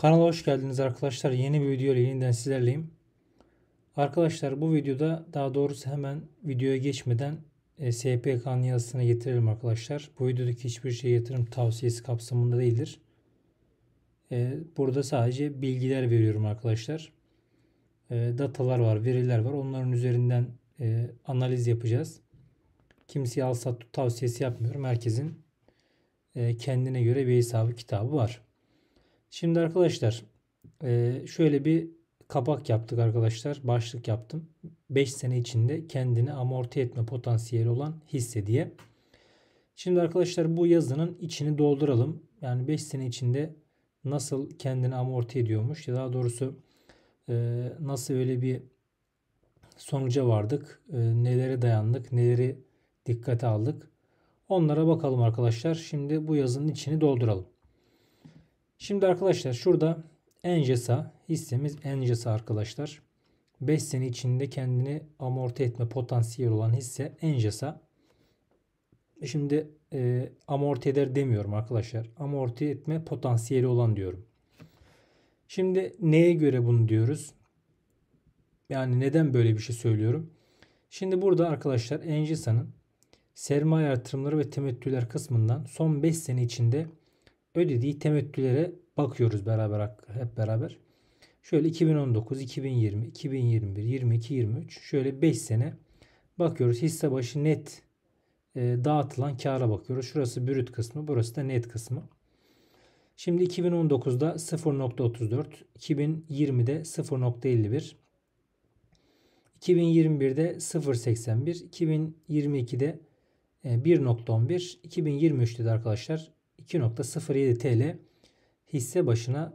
Kanala hoş geldiniz arkadaşlar. Yeni bir video ile yeniden sizlerleyim. Arkadaşlar bu videoda daha doğrusu hemen videoya geçmeden e, SPK'nın yazısına getirelim arkadaşlar. Bu videodaki hiçbir şey yatırım tavsiyesi kapsamında değildir. E, burada sadece bilgiler veriyorum arkadaşlar. E, datalar var, veriler var. Onların üzerinden e, analiz yapacağız. Kimseye al sat tavsiyesi yapmıyorum. Herkesin e, kendine göre bir hesabı kitabı var. Şimdi arkadaşlar e, şöyle bir kapak yaptık arkadaşlar. Başlık yaptım. 5 sene içinde kendini amorti etme potansiyeli olan hisse diye. Şimdi arkadaşlar bu yazının içini dolduralım. Yani 5 sene içinde nasıl kendini amorti ediyormuş ya daha doğrusu e, nasıl öyle bir sonuca vardık, e, nelere dayandık, neleri dikkate aldık. Onlara bakalım arkadaşlar. Şimdi bu yazının içini dolduralım. Şimdi arkadaşlar şurada Engesa hissemiz Engesa arkadaşlar. 5 sene içinde kendini amorti etme potansiyeli olan hisse Engesa. Şimdi e, amorti eder demiyorum arkadaşlar. Amorti etme potansiyeli olan diyorum. Şimdi neye göre bunu diyoruz? Yani neden böyle bir şey söylüyorum? Şimdi burada arkadaşlar Engesa'nın sermaye artırımları ve temettüler kısmından son 5 sene içinde ödediği temettülere bakıyoruz beraber hep beraber. Şöyle 2019, 2020, 2021, 22, 23 şöyle 5 sene bakıyoruz. Hisse başı net e, dağıtılan kâra bakıyoruz. Şurası brüt kısmı, burası da net kısmı. Şimdi 2019'da 0.34, 2020'de 0.51, 2021'de 0.81, 2022'de 1.11, 2023'te de arkadaşlar 2.07 TL hisse başına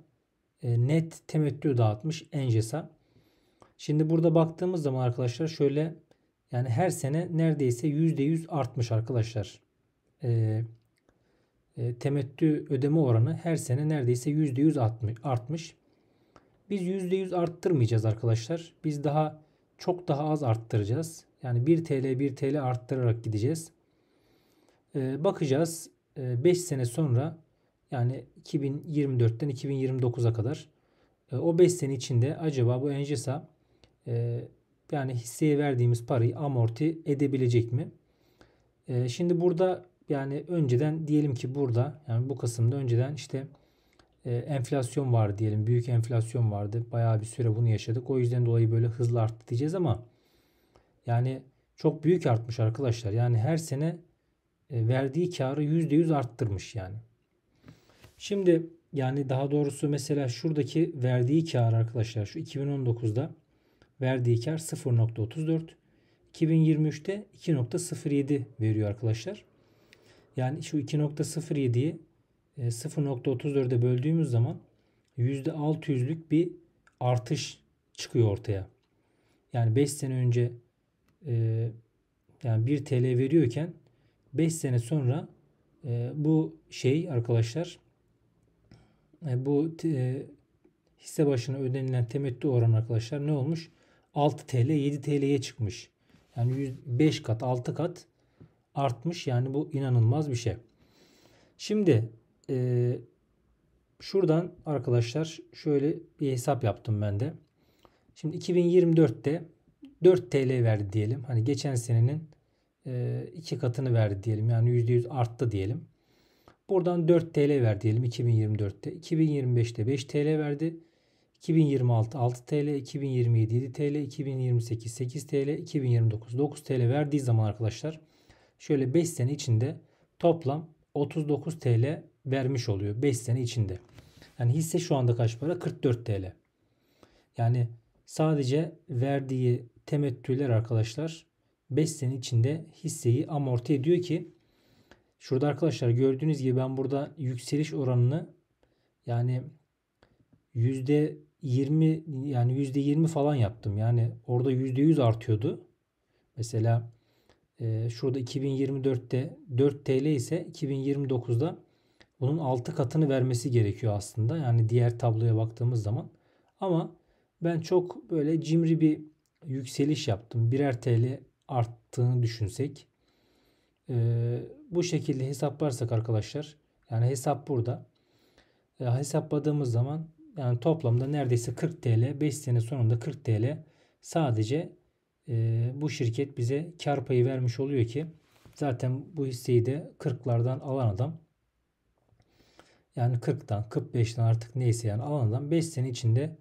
e, net temettü dağıtmış Engesa. Şimdi burada baktığımız zaman arkadaşlar şöyle yani her sene neredeyse %100 artmış arkadaşlar. E, e, temettü ödeme oranı her sene neredeyse %100 artmış. Biz %100 arttırmayacağız arkadaşlar. Biz daha çok daha az arttıracağız. Yani 1 TL 1 TL arttırarak gideceğiz. Ee, bakacağız 5 sene sonra yani 2024'ten 2029'a kadar e, o 5 sene içinde acaba bu Engesa e, yani hisseye verdiğimiz parayı amorti edebilecek mi? E, şimdi burada yani önceden diyelim ki burada yani bu kısımda önceden işte enflasyon var diyelim. Büyük enflasyon vardı. Bayağı bir süre bunu yaşadık. O yüzden dolayı böyle hızlı arttı diyeceğiz ama yani çok büyük artmış arkadaşlar. Yani her sene verdiği karı %100 arttırmış yani. Şimdi yani daha doğrusu mesela şuradaki verdiği kar arkadaşlar şu 2019'da verdiği kar 0.34 2023'te 2.07 veriyor arkadaşlar. Yani şu 2.07'yi 0.34'e böldüğümüz zaman %600'lük bir artış çıkıyor ortaya. Yani 5 sene önce e, yani 1 TL veriyorken 5 sene sonra e, bu şey arkadaşlar e, bu e, hisse başına ödenilen temettü oranı arkadaşlar ne olmuş? 6 TL 7 TL'ye çıkmış. Yani 5 kat 6 kat artmış. Yani bu inanılmaz bir şey. Şimdi e, şuradan arkadaşlar şöyle bir hesap yaptım ben de. Şimdi 2024'te 4 TL verdi diyelim. Hani geçen senenin iki katını verdi diyelim. Yani %100 arttı diyelim. Buradan 4 TL ver diyelim 2024'te. 2025'te 5 TL verdi. 2026 6 TL, 2027 7 TL, 2028 8 TL, 2029 9 TL verdiği zaman arkadaşlar şöyle 5 sene içinde toplam 39 TL vermiş oluyor 5 sene içinde. Yani hisse şu anda kaç para? 44 TL. Yani sadece verdiği temettüler arkadaşlar 5 sene içinde hisseyi amorti ediyor ki Şurada arkadaşlar gördüğünüz gibi ben burada yükseliş oranını yani yüzde 20 yani yüzde 20 falan yaptım. Yani orada yüzde 100 artıyordu. Mesela e, şurada 2024'te 4 TL ise 2029'da bunun 6 katını vermesi gerekiyor aslında. Yani diğer tabloya baktığımız zaman. Ama ben çok böyle cimri bir yükseliş yaptım. Birer TL arttığını düşünsek e, bu şekilde hesaplarsak arkadaşlar yani hesap burada. E, hesapladığımız zaman Yani toplamda neredeyse 40 TL 5 sene sonunda 40 TL sadece e, bu şirket bize kar payı vermiş oluyor ki zaten bu hisseyi de 40'lardan alan adam yani 40'tan 45'ten artık neyse yani alan adam 5 sene içinde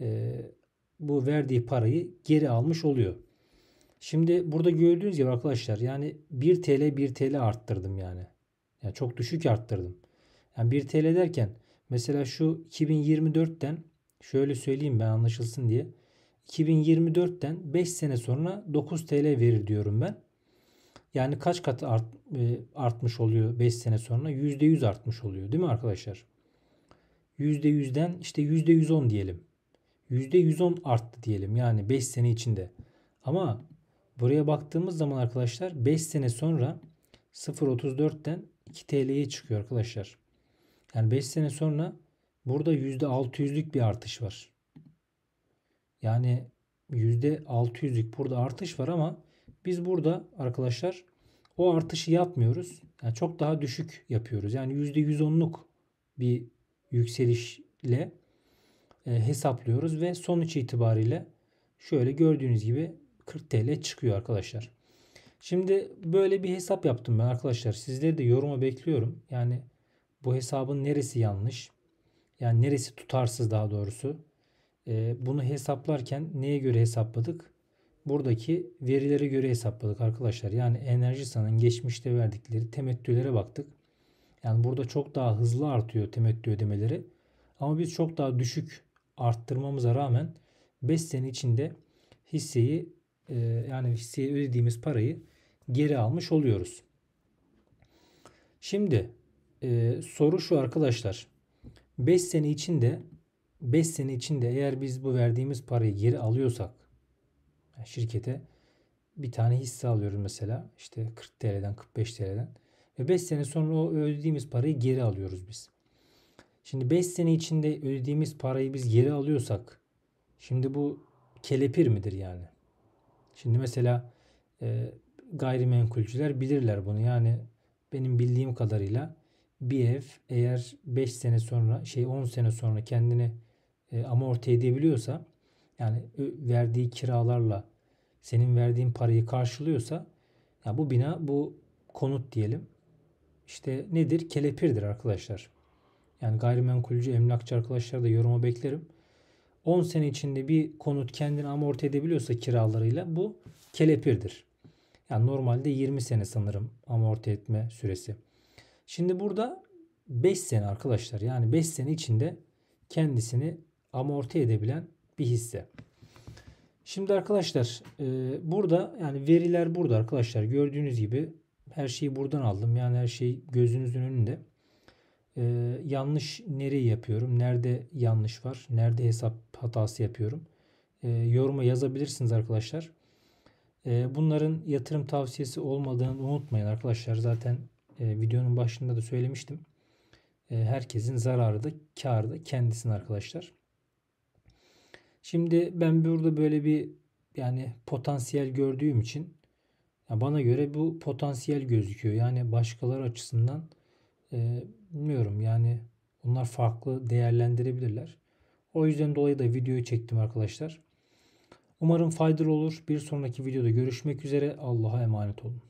e, bu verdiği parayı geri almış oluyor. Şimdi burada gördüğünüz gibi arkadaşlar yani 1 TL 1 TL arttırdım yani. Yani çok düşük arttırdım. Yani 1 TL derken mesela şu 2024'ten şöyle söyleyeyim ben anlaşılsın diye. 2024'ten 5 sene sonra 9 TL verir diyorum ben. Yani kaç kat art, e, artmış oluyor 5 sene sonra? %100 artmış oluyor değil mi arkadaşlar? %100'den işte %110 diyelim. %110 arttı diyelim yani 5 sene içinde. Ama buraya baktığımız zaman arkadaşlar 5 sene sonra 0.34'ten 2 TL'ye çıkıyor arkadaşlar. Yani 5 sene sonra burada %600'lük bir artış var. Yani %600'lük burada artış var ama biz burada arkadaşlar o artışı yapmıyoruz. Yani çok daha düşük yapıyoruz. Yani %110'luk bir yükselişle e, hesaplıyoruz ve sonuç itibariyle şöyle gördüğünüz gibi 40 TL çıkıyor arkadaşlar. Şimdi böyle bir hesap yaptım ben arkadaşlar. Sizleri de yoruma bekliyorum. Yani bu hesabın neresi yanlış? Yani neresi tutarsız daha doğrusu? E, bunu hesaplarken neye göre hesapladık? Buradaki verilere göre hesapladık arkadaşlar. Yani enerji sanın geçmişte verdikleri temettülere baktık. Yani burada çok daha hızlı artıyor temettü ödemeleri. Ama biz çok daha düşük arttırmamıza rağmen 5 sene içinde hisseyi e, yani hisseye ödediğimiz parayı geri almış oluyoruz. Şimdi e, soru şu arkadaşlar. 5 sene içinde 5 sene içinde eğer biz bu verdiğimiz parayı geri alıyorsak şirkete bir tane hisse alıyoruz mesela işte 40 TL'den 45 TL'den ve 5 sene sonra o ödediğimiz parayı geri alıyoruz biz. Şimdi 5 sene içinde ödediğimiz parayı biz geri alıyorsak şimdi bu kelepir midir yani? Şimdi mesela e, gayrimenkulcüler bilirler bunu. Yani benim bildiğim kadarıyla bir ev eğer 5 sene sonra şey 10 sene sonra kendini e, amorti edebiliyorsa yani verdiği kiralarla senin verdiğin parayı karşılıyorsa ya bu bina bu konut diyelim. İşte nedir? Kelepirdir arkadaşlar. Yani gayrimenkulcü emlakçı arkadaşlar da yoruma beklerim. 10 sene içinde bir konut kendini amorti edebiliyorsa kiralarıyla bu kelepirdir. Yani normalde 20 sene sanırım amorti etme süresi. Şimdi burada 5 sene arkadaşlar yani 5 sene içinde kendisini amorti edebilen bir hisse. Şimdi arkadaşlar e, burada yani veriler burada arkadaşlar gördüğünüz gibi her şeyi buradan aldım. Yani her şey gözünüzün önünde. E, yanlış nereyi yapıyorum? Nerede yanlış var? Nerede hesap hatası yapıyorum? E, yoruma yazabilirsiniz arkadaşlar. E, bunların yatırım tavsiyesi olmadığını unutmayın arkadaşlar. Zaten e, videonun başında da söylemiştim. E, herkesin zararı da karı da kendisine arkadaşlar. Şimdi ben burada böyle bir yani potansiyel gördüğüm için ya bana göre bu potansiyel gözüküyor. Yani başkaları açısından e, bilmiyorum yani onlar farklı değerlendirebilirler. O yüzden dolayı da videoyu çektim arkadaşlar. Umarım faydalı olur. Bir sonraki videoda görüşmek üzere. Allah'a emanet olun.